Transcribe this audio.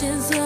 wishes